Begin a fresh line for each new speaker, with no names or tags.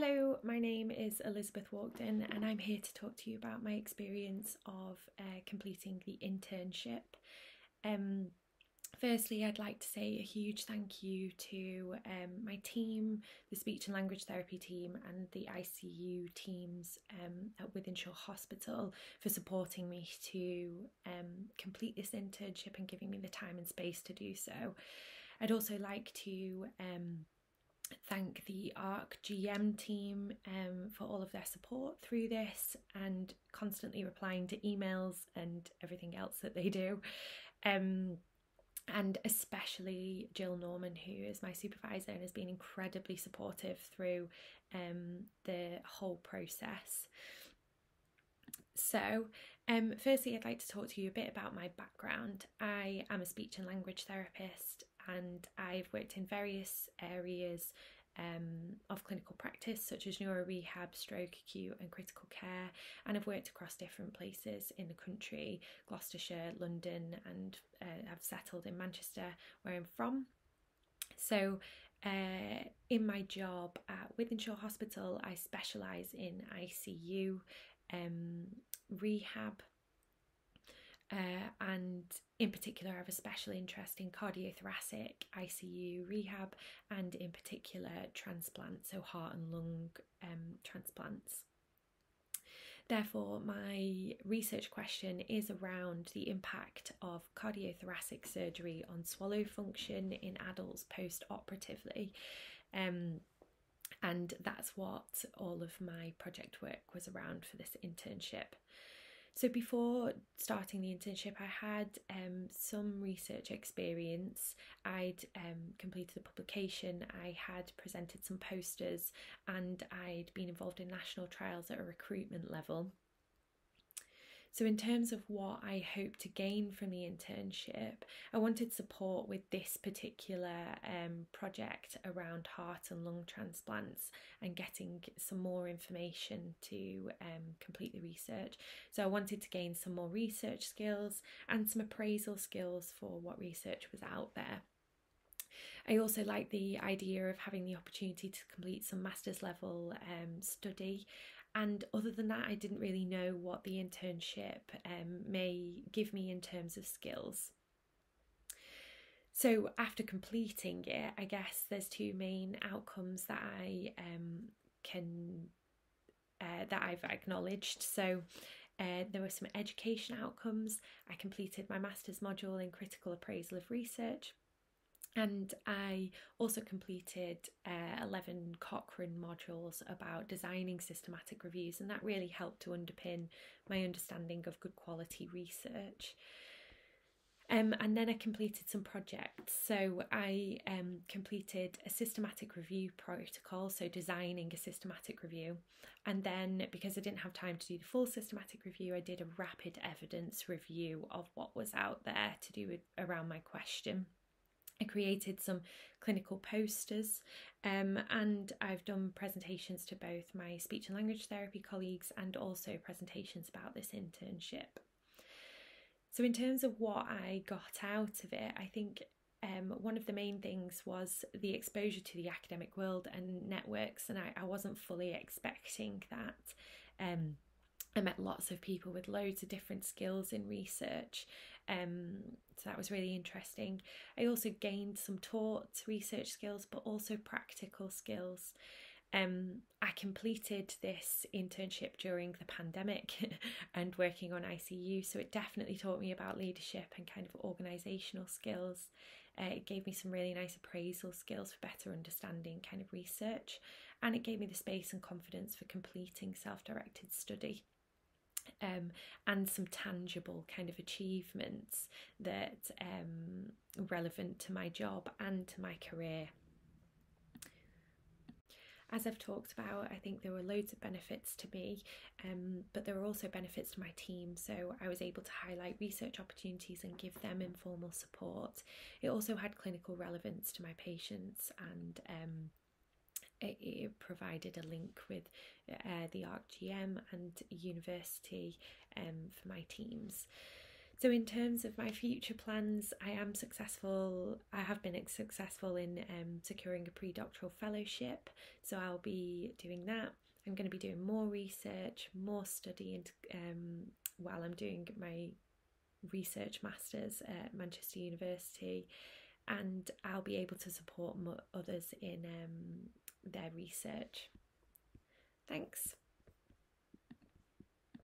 Hello, my name is Elizabeth Walkden, and I'm here to talk to you about my experience of uh, completing the internship. Um, firstly, I'd like to say a huge thank you to um, my team, the speech and language therapy team, and the ICU teams um, at Wythenshawe Hospital for supporting me to um, complete this internship and giving me the time and space to do so. I'd also like to um, thank the ARC GM team um, for all of their support through this and constantly replying to emails and everything else that they do. Um, and especially Jill Norman, who is my supervisor and has been incredibly supportive through um, the whole process. So, um, firstly, I'd like to talk to you a bit about my background. I am a speech and language therapist and I've worked in various areas um, of clinical practice, such as neuro rehab, stroke, acute, and critical care. And I've worked across different places in the country Gloucestershire, London, and uh, I've settled in Manchester, where I'm from. So, uh, in my job at Wythenshawe Hospital, I specialise in ICU, um, rehab, uh, and in particular, I have a special interest in cardiothoracic, ICU, rehab, and in particular, transplants, so heart and lung um, transplants. Therefore, my research question is around the impact of cardiothoracic surgery on swallow function in adults post operatively. Um, and that's what all of my project work was around for this internship. So before starting the internship, I had um, some research experience. I'd um, completed a publication, I had presented some posters, and I'd been involved in national trials at a recruitment level. So, in terms of what I hope to gain from the internship, I wanted support with this particular um, project around heart and lung transplants and getting some more information to um, complete the research. So, I wanted to gain some more research skills and some appraisal skills for what research was out there. I also like the idea of having the opportunity to complete some master's level um, study and other than that, I didn't really know what the internship um, may give me in terms of skills. So, after completing it, I guess there's two main outcomes that I um, can uh, that I've acknowledged. So, uh, there were some education outcomes. I completed my master's module in critical appraisal of research, and I also completed uh, 11 Cochrane modules about designing systematic reviews, and that really helped to underpin my understanding of good quality research. Um, and then I completed some projects. So I um, completed a systematic review protocol, so designing a systematic review. And then, because I didn't have time to do the full systematic review, I did a rapid evidence review of what was out there to do with around my question. I created some clinical posters um, and I've done presentations to both my speech and language therapy colleagues and also presentations about this internship. So, in terms of what I got out of it, I think um, one of the main things was the exposure to the academic world and networks, and I, I wasn't fully expecting that. Um, I met lots of people with loads of different skills in research, um, so that was really interesting. I also gained some taught research skills, but also practical skills. Um, I completed this internship during the pandemic and working on ICU, so it definitely taught me about leadership and kind of organisational skills. Uh, it gave me some really nice appraisal skills for better understanding kind of research, and it gave me the space and confidence for completing self directed study um, and some tangible kind of achievements that um, relevant to my job and to my career. As I've talked about, I think there were loads of benefits to me, um, but there were also benefits to my team. So I was able to highlight research opportunities and give them informal support. It also had clinical relevance to my patients and um, it, provided a link with uh, the ARC GM and university um, for my teams. So, in terms of my future plans, I am successful. I have been successful in um, securing a pre doctoral fellowship, so I'll be doing that. I'm going to be doing more research, more study, and um, while I'm doing my research masters at Manchester University, and I'll be able to support others in um, their research. Thanks.